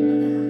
Amen.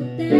that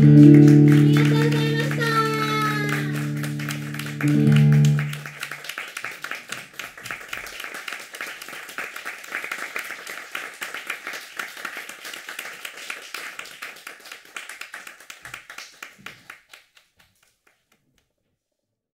Thank you.